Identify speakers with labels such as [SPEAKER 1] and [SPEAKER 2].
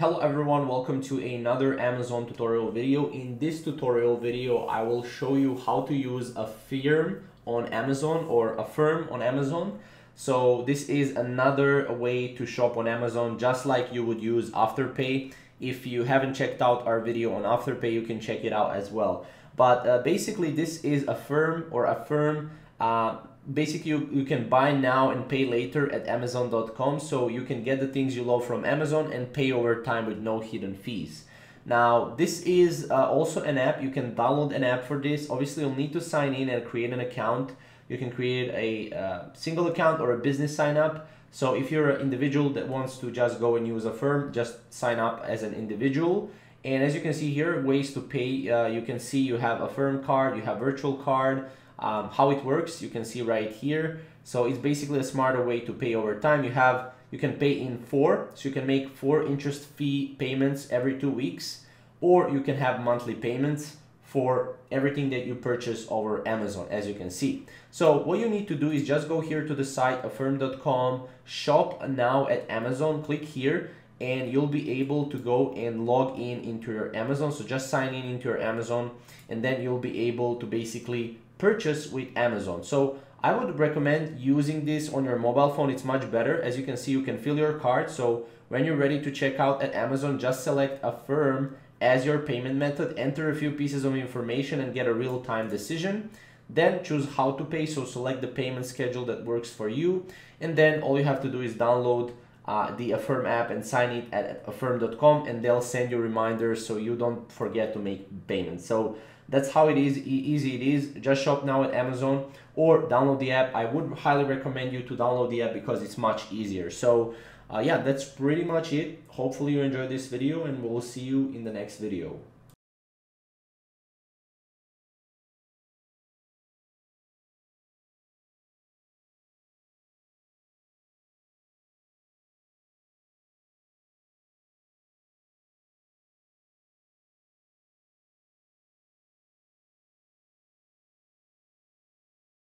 [SPEAKER 1] Hello everyone, welcome to another Amazon tutorial video. In this tutorial video, I will show you how to use Affirm on Amazon or Affirm on Amazon. So this is another way to shop on Amazon, just like you would use Afterpay. If you haven't checked out our video on Afterpay, you can check it out as well. But uh, basically this is Affirm or Affirm uh, basically you, you can buy now and pay later at amazon.com so you can get the things you love from amazon and pay over time with no hidden fees. Now this is uh, also an app. You can download an app for this. Obviously you'll need to sign in and create an account you can create a uh, single account or a business sign up. So if you're an individual that wants to just go and use Affirm, just sign up as an individual. And as you can see here ways to pay uh, you can see you have Affirm card you have virtual card. Um, how it works, you can see right here. So it's basically a smarter way to pay over time. You have you can pay in four, so you can make four interest fee payments every two weeks, or you can have monthly payments for everything that you purchase over Amazon, as you can see. So what you need to do is just go here to the site affirm.com, shop now at Amazon, click here, and you'll be able to go and log in into your Amazon. So just sign in into your Amazon, and then you'll be able to basically purchase with Amazon. So I would recommend using this on your mobile phone. It's much better. As you can see, you can fill your card. So when you're ready to check out at Amazon, just select Affirm as your payment method, enter a few pieces of information and get a real-time decision. Then choose how to pay. So select the payment schedule that works for you. And then all you have to do is download uh, the Affirm app and sign it at affirm.com and they'll send you reminders so you don't forget to make payments. So that's how it is easy it is. Just shop now at Amazon or download the app. I would highly recommend you to download the app because it's much easier. So uh, yeah, that's pretty much it. Hopefully you enjoyed this video and we'll see you in the next video.